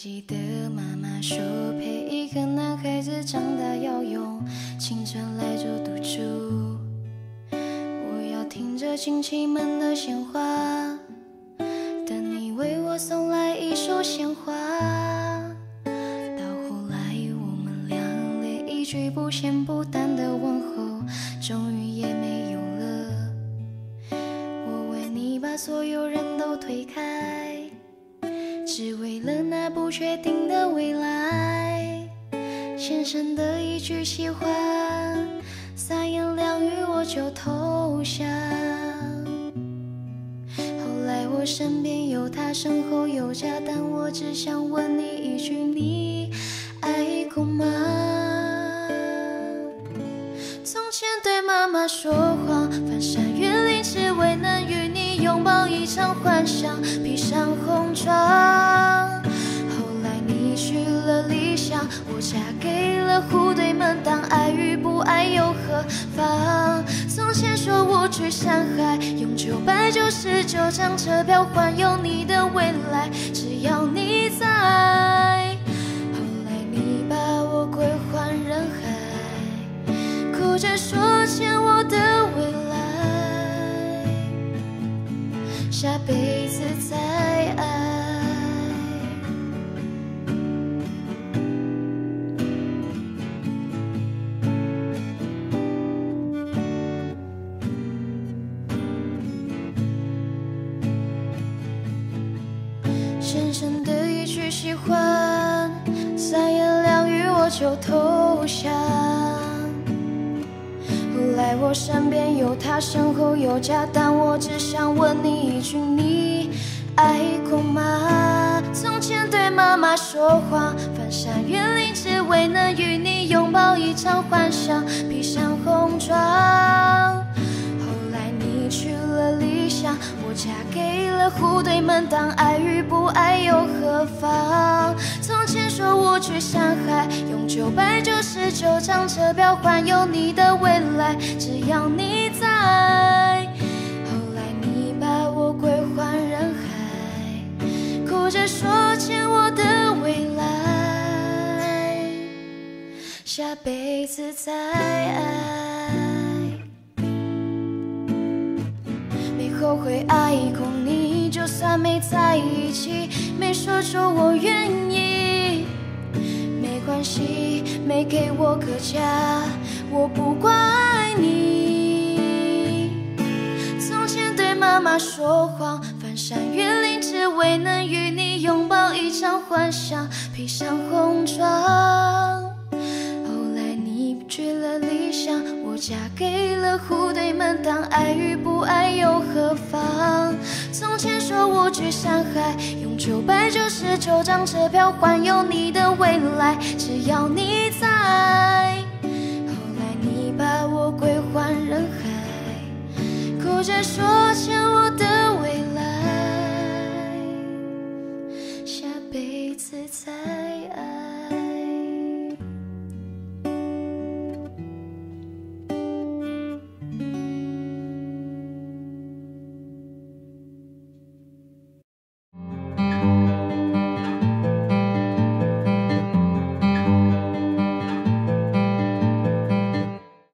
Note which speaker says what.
Speaker 1: 记得妈妈说，陪一个男孩子长大要用青春来做赌注。我要听着亲戚们的闲话，等你为我送来一束鲜花。到后来，我们俩连一句不咸不淡的问候，终于也没有了。我为你把所有人都推开。只为了那不确定的未来，先生的一句喜欢，三言两语我就投降。后来我身边有他，身后有家，但我只想问你一句：你爱过吗？从前对妈妈说谎，场幻想，披上红妆。后来你去了理想我嫁给了户对门，当爱与不爱又何妨？从前说无惧山海，用九百九十九张车票换有你的未来，只要你在。下辈子再爱。深深的一句喜欢，三言两语我就投降。我身边有他，身后有家，但我只想问你一句：你爱过吗？从前对妈妈说谎，翻山越岭，只为能与你拥抱一场幻想，披上红妆。后来你去了丽江我嫁给了户对门，当爱与不爱又何妨？从前说无惧山海，用九百九十九张车票环游你的未来，要你在。后来你把我归还人海，哭着说欠我的未来，下辈子再爱。没后悔爱过你，就算没在一起，没说出我愿意，没关系，没给我个家，我不怪妈妈说谎，翻山越岭，只为能与你拥抱一场幻想，披上红妆。后来你去了理想，我嫁给了户对门，当爱与不爱又何妨？从前说无惧山海，用九百九十九张车票环游你的未来，只要你在。